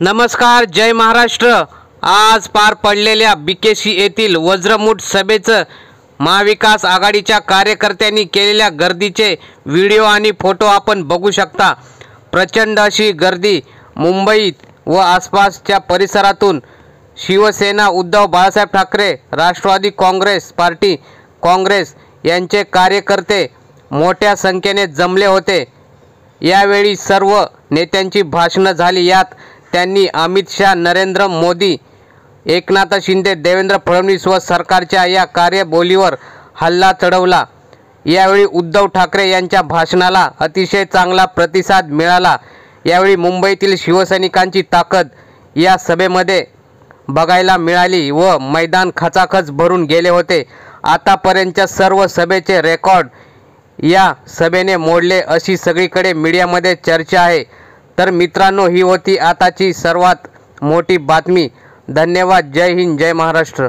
नमस्कार जय महाराष्ट्र. आज पार पडलेल्या बिकेशी येथील वज्रमूठ सभेचं महाविकास आघाडीच्या कार्यकर्त्यांनी केलेल्या गर्दीचे व्हिडिओ आणि फोटो आपण बघू शकता. प्रचंड अशी गर्दी मुंबईत व आसपासच्या परिसरातून Shiv Sena Uddhav Balasaheb Thackeray Rashtravadi Congress party Congress यांचे कार्यकर्ते मोठ्या संख्येने जमले होते. यावेळी सर्व नेत्यांची भाषणं झाली. यात त्यांनी अमित शहा नरेंद्र मोदी एकनाथ शिंदे देवेंद्र फडणवीस व सरकारच्या या कार्यबोलीवर हल्ला चढवला. यावेळी उद्धव ठाकरे यांच्या भाषणाला अतिशय चांगला प्रतिसाद मिळाला. यावेळी मुंबईतील शिवसैनिकांची ताकद या सभेमध्ये बघायला मिळाली व मैदान खचाखच भरून गेले होते. आतापर्यंतच्या सर्व सभेचे रेकॉर्ड या सभेने मोडले अशी सगळीकडे मीडियामध्ये चर्चा आहे. तर मित्रांनो ही होती आताची सर्वात मोठी बातमी. धन्यवाद. जय हिंद. जय महाराष्ट्र.